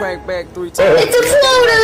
crack back three times. It's a floater.